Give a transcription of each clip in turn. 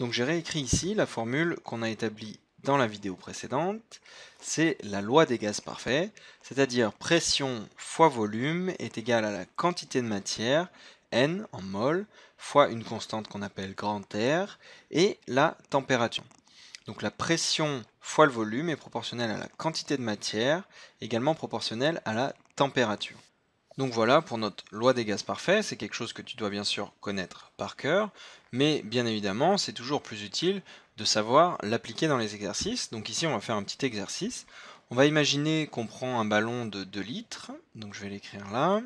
Donc j'ai réécrit ici la formule qu'on a établie dans la vidéo précédente, c'est la loi des gaz parfaits, c'est-à-dire pression fois volume est égal à la quantité de matière, N en mol, fois une constante qu'on appelle grand R, et la température. Donc la pression fois le volume est proportionnelle à la quantité de matière, également proportionnelle à la température. Donc voilà pour notre loi des gaz parfaits, c'est quelque chose que tu dois bien sûr connaître par cœur, mais bien évidemment c'est toujours plus utile de savoir l'appliquer dans les exercices. Donc ici on va faire un petit exercice. On va imaginer qu'on prend un ballon de 2 litres, donc je vais l'écrire là,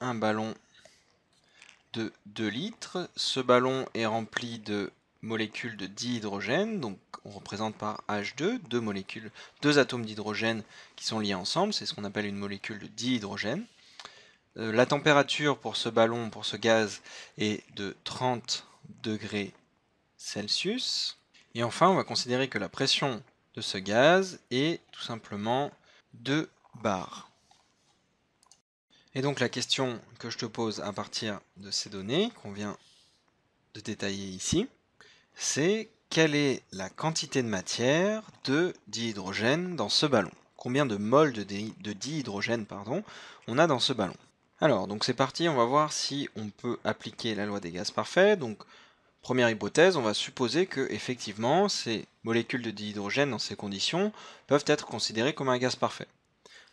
un ballon de 2 litres. Ce ballon est rempli de molécules de dihydrogène, donc on représente par H2, deux molécules, deux atomes d'hydrogène qui sont liés ensemble, c'est ce qu'on appelle une molécule de dihydrogène. Euh, la température pour ce ballon, pour ce gaz, est de 30 degrés Celsius. Et enfin, on va considérer que la pression de ce gaz est tout simplement 2 bars. Et donc la question que je te pose à partir de ces données qu'on vient de détailler ici, c'est quelle est la quantité de matière de dihydrogène dans ce ballon? Combien de moles de, dihydrogène pardon, on a dans ce ballon? Alors, donc c'est parti, on va voir si on peut appliquer la loi des gaz parfaits. Donc, première hypothèse, on va supposer que effectivement ces molécules de dihydrogène dans ces conditions peuvent être considérées comme un gaz parfait.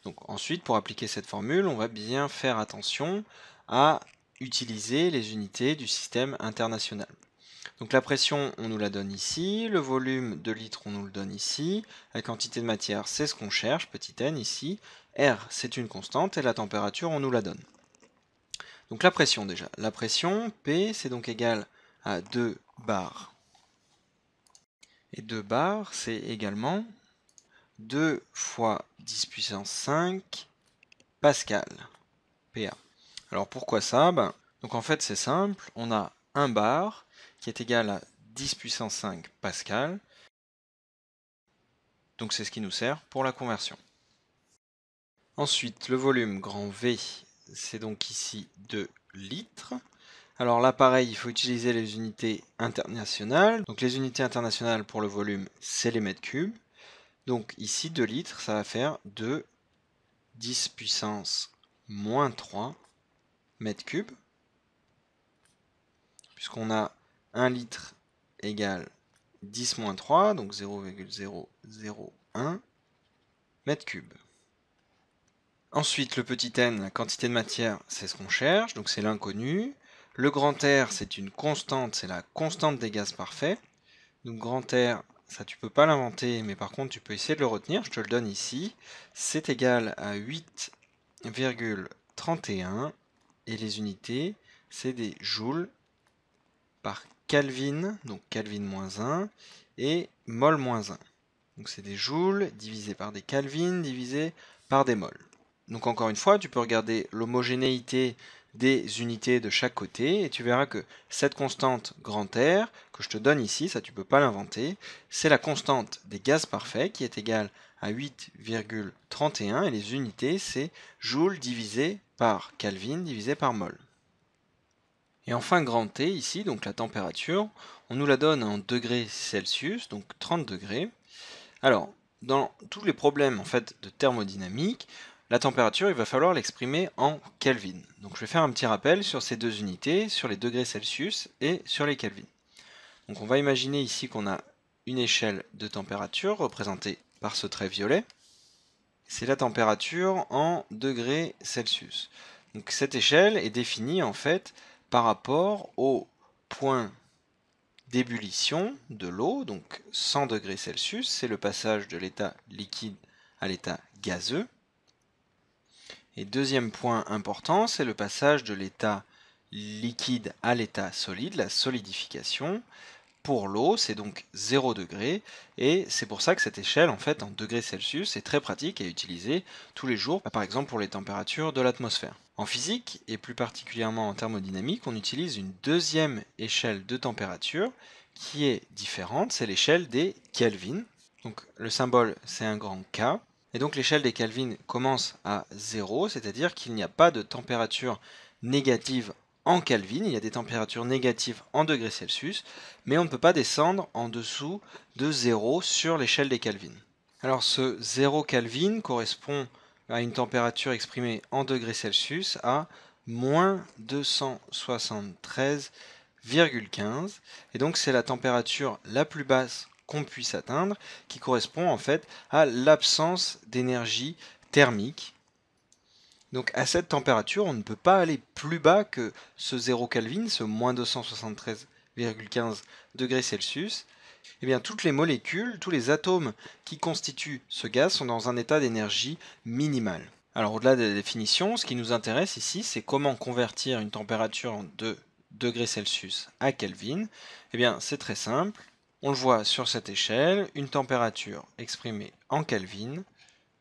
Donc ensuite, pour appliquer cette formule, on va bien faire attention à utiliser les unités du système international. Donc la pression, on nous la donne ici, le volume de litres, on nous le donne ici, la quantité de matière, c'est ce qu'on cherche, petit n ici, R, c'est une constante, et la température, on nous la donne. Donc la pression déjà. La pression, P, c'est donc égal à 2 bars. Et 2 bars, c'est également 2 fois 10 puissance 5 pascal, PA. Alors pourquoi ça? Ben, Donc en fait c'est simple, on a 1 bar qui est égal à 10 puissance 5 pascal. Donc c'est ce qui nous sert pour la conversion. Ensuite, le volume grand V, c'est donc ici 2 litres. Alors là, pareil, il faut utiliser les unités internationales. Donc les unités internationales pour le volume, c'est les mètres cubes. Donc ici, 2 litres, ça va faire 2 10 puissance moins 3 mètres cubes. Puisqu'on a 1 litre égale 10 moins 3, donc 0,001 mètres cubes. Ensuite, le petit n, la quantité de matière, c'est ce qu'on cherche, donc c'est l'inconnu. Le grand R, c'est une constante, c'est la constante des gaz parfaits. Donc grand R, ça tu peux pas l'inventer, mais par contre tu peux essayer de le retenir, je te le donne ici. C'est égal à 8,31 et les unités, c'est des joules par Kelvin, donc Kelvin moins 1, et mol moins 1. Donc c'est des joules divisés par des Kelvin divisés par des mols. Donc encore une fois, tu peux regarder l'homogénéité des unités de chaque côté et tu verras que cette constante R que je te donne ici, ça tu peux pas l'inventer, c'est la constante des gaz parfaits qui est égale à 8,31 et les unités c'est joule divisé par Kelvin divisé par mol. Et enfin, grand T, ici, donc la température, on nous la donne en degrés Celsius, donc 30 degrés. Alors, dans tous les problèmes en fait de thermodynamique, la température, il va falloir l'exprimer en Kelvin. Donc je vais faire un petit rappel sur ces deux unités, sur les degrés Celsius et sur les Kelvin. On va imaginer ici qu'on a une échelle de température représentée par ce trait violet. C'est la température en degrés Celsius. Cette échelle est définie en fait par rapport au point d'ébullition de l'eau, donc 100 degrés Celsius, c'est le passage de l'état liquide à l'état gazeux. Et deuxième point important, c'est le passage de l'état liquide à l'état solide, la solidification. Pour l'eau, c'est donc 0 degré, et c'est pour ça que cette échelle, en fait, en degrés Celsius, est très pratique à utiliser tous les jours, par exemple pour les températures de l'atmosphère. En physique, et plus particulièrement en thermodynamique, on utilise une deuxième échelle de température qui est différente, c'est l'échelle des Kelvin. Donc le symbole c'est un grand K. Et donc l'échelle des Kelvin commence à 0, c'est-à-dire qu'il n'y a pas de température négative en Kelvin, il y a des températures négatives en degrés Celsius, mais on ne peut pas descendre en dessous de 0 sur l'échelle des Kelvin. Alors ce 0 Kelvin correspond à une température exprimée en degrés Celsius à moins 273,15 et donc c'est la température la plus basse qu'on puisse atteindre qui correspond en fait à l'absence d'énergie thermique donc à cette température, on ne peut pas aller plus bas que ce 0 Kelvin, ce moins 273,15 degrés Celsius. Eh bien, toutes les molécules, tous les atomes qui constituent ce gaz sont dans un état d'énergie minimale. Alors au-delà de la définition, ce qui nous intéresse ici, c'est comment convertir une température de degrés Celsius à Kelvin. Eh bien, c'est très simple. On le voit sur cette échelle, une température exprimée en Kelvin,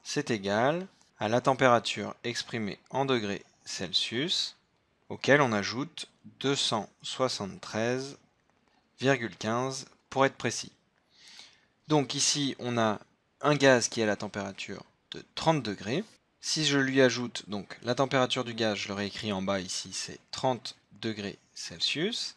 c'est égal à la température exprimée en degrés Celsius, auquel on ajoute 273,15 pour être précis. Donc ici, on a un gaz qui a la température de 30 degrés. Si je lui ajoute donc la température du gaz, je l'aurais écrit en bas ici, c'est 30 degrés Celsius.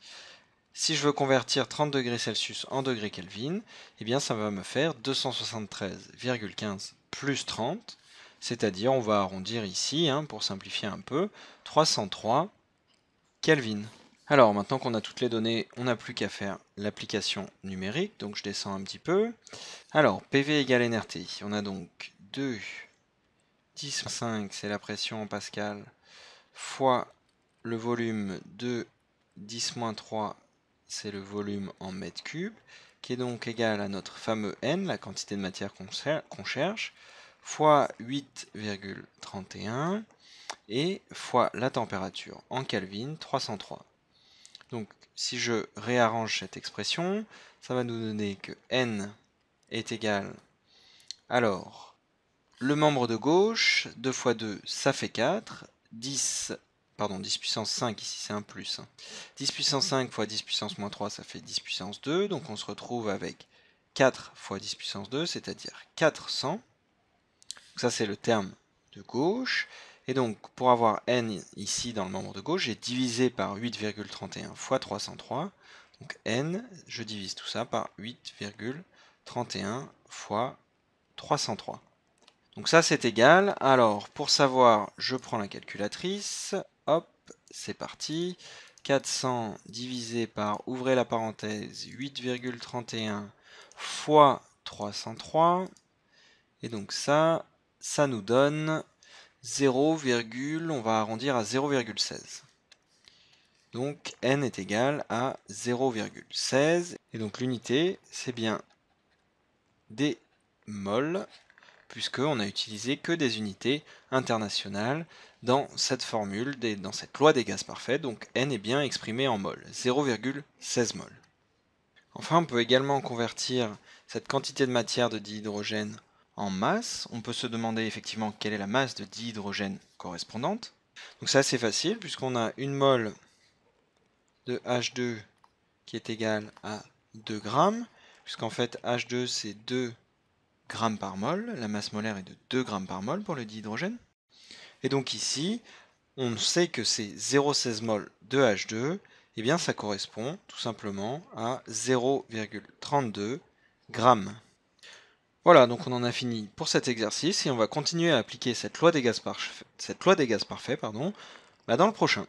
Si je veux convertir 30 degrés Celsius en degrés Kelvin, eh bien ça va me faire 273,15 plus 30, c'est-à-dire, on va arrondir ici, hein, pour simplifier un peu, 303 Kelvin. Alors, maintenant qu'on a toutes les données, on n'a plus qu'à faire l'application numérique, donc je descends un petit peu. Alors, PV égale NRT, on a donc 2, 10, 5, c'est la pression en Pascal, fois le volume de 10 3, c'est le volume en mètres cubes, qui est donc égal à notre fameux N, la quantité de matière qu'on cherche, fois 8,31 et fois la température en Kelvin 303. Donc si je réarrange cette expression, ça va nous donner que n est égal alors le membre de gauche, 2 fois 2 ça fait 4, 10 pardon, 10 puissance 5, ici c'est un plus. 10 hein. puissance 5 fois 10 puissance moins 3, ça fait 10 puissance 2. Donc on se retrouve avec 4 fois 10 puissance 2, c'est-à-dire 400 ça, c'est le terme de gauche. Et donc, pour avoir n ici dans le membre de gauche, j'ai divisé par 8,31 fois 303. Donc n, je divise tout ça par 8,31 fois 303. Donc ça, c'est égal. Alors, pour savoir, je prends la calculatrice. Hop, c'est parti. 400 divisé par, ouvrez la parenthèse, 8,31 fois 303. Et donc ça, ça nous donne 0, on va arrondir à 0,16. Donc n est égal à 0,16. Et donc l'unité, c'est bien des moles, puisqu'on n'a utilisé que des unités internationales dans cette formule, dans cette loi des gaz parfaits. Donc n est bien exprimé en mol, 0,16 mol. Enfin, on peut également convertir cette quantité de matière de dihydrogène en masse, on peut se demander effectivement quelle est la masse de dihydrogène correspondante. Donc c'est facile puisqu'on a une mole de H2 qui est égale à 2 grammes, puisqu'en fait H2 c'est 2 grammes par mol, la masse molaire est de 2 grammes par mol pour le dihydrogène. Et donc ici, on sait que c'est 0,16 mol de H2, et eh bien ça correspond tout simplement à 0,32 grammes. Voilà, donc on en a fini pour cet exercice et on va continuer à appliquer cette loi des gaz, parfaits, pardon, dans le prochain.